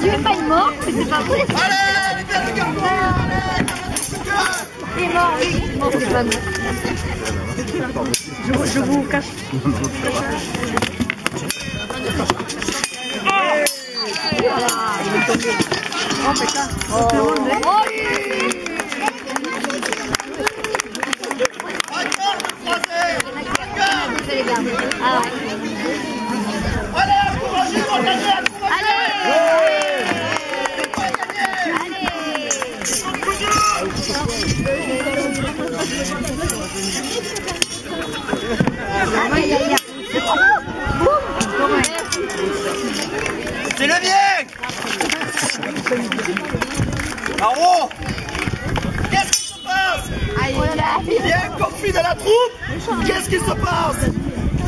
Tu mort, Il est mort, je vous cache. Oh putain, oh. Oh. Allez, Aïe, aïe, aïe. C'est le bien Bravo Qu'est-ce qui se passe? Il y a un conflit dans la troupe. Qu'est-ce qui se passe?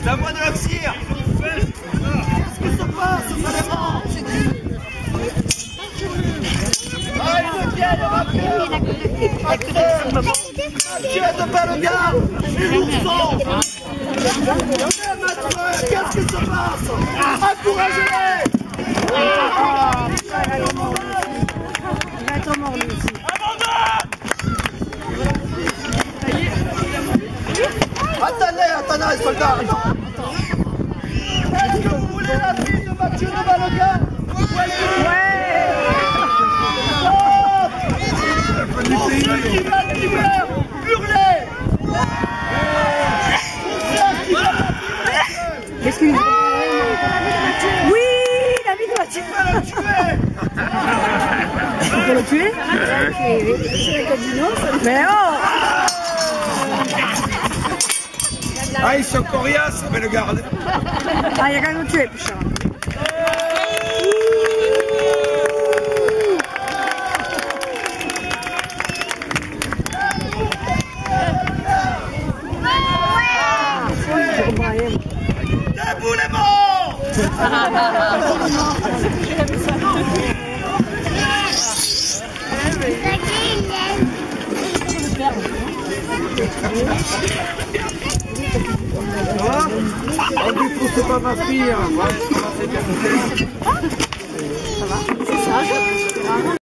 La voix de l'Oxyre Qu'est-ce qui se passe? Dérange. Ah, il me vient, il va bien Mathieu de Bellegarde. Ourson Mathieu, qu'est-ce qui se passe? Encouragez-les Attendez, les soldats Est-ce que vous voulez la fille de Mathieu de Baloga Ouais Pour ceux qui veulent l'hiver, hurlez Pour ceux qui veulent Qu'est-ce qu'il Oui, l'ami de Mathieu. la tuer Tu peux le tuer C'est un casino, ça. Mais oh Ah, ils sont coriaces, mais le garde. Ah, il y a. Debout les morts On dit que c'est pas ma fille. hein. Ouais, c'est bien.